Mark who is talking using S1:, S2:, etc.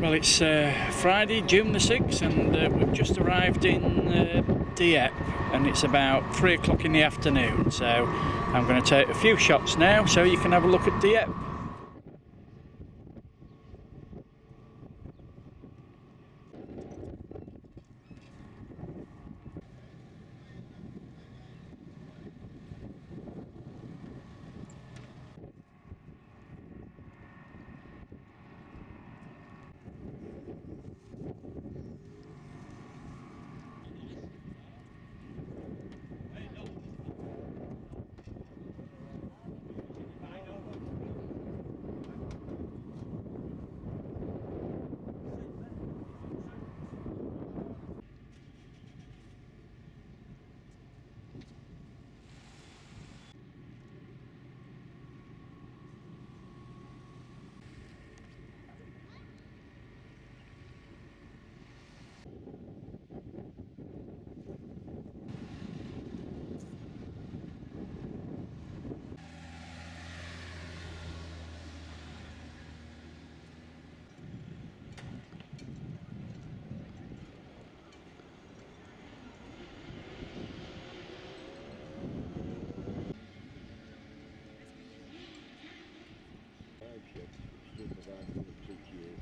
S1: Well, it's uh, Friday, June the 6th, and uh, we've just arrived in uh, Dieppe, and it's about three o'clock in the afternoon. So I'm going to take a few shots now so you can have a look at Dieppe.
S2: Providing for six years,